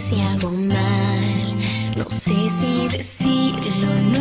sé si hago mal, no sé si decirlo. No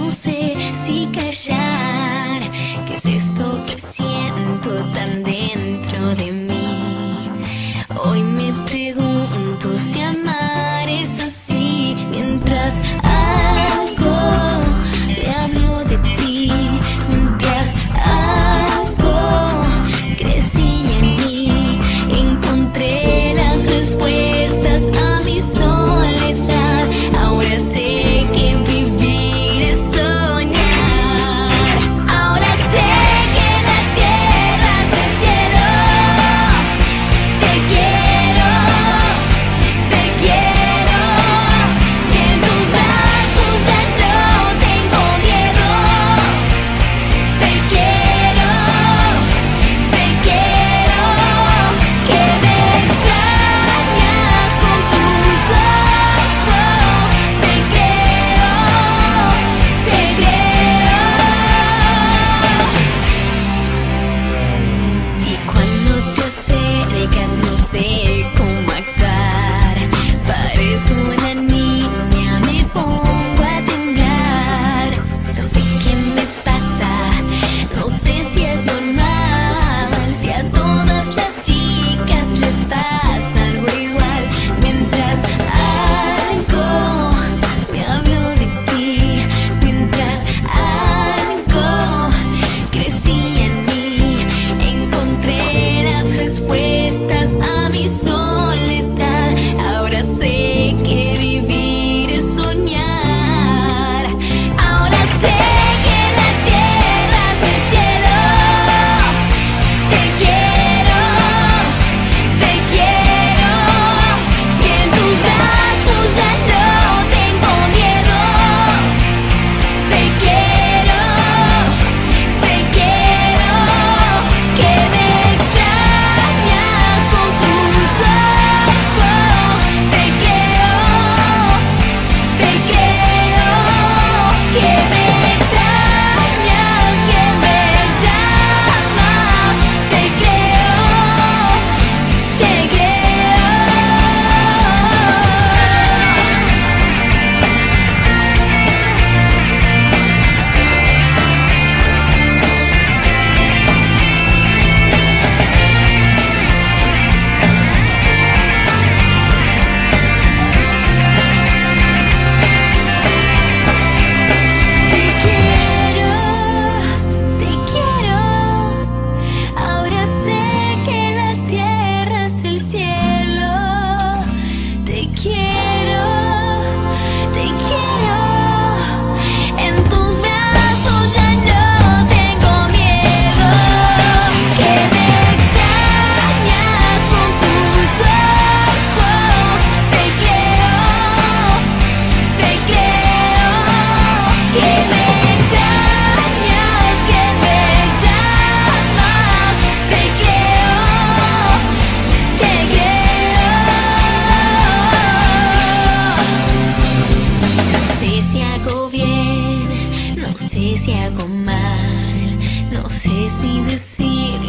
No sé si hago bien, no sé si hago mal, no sé si decir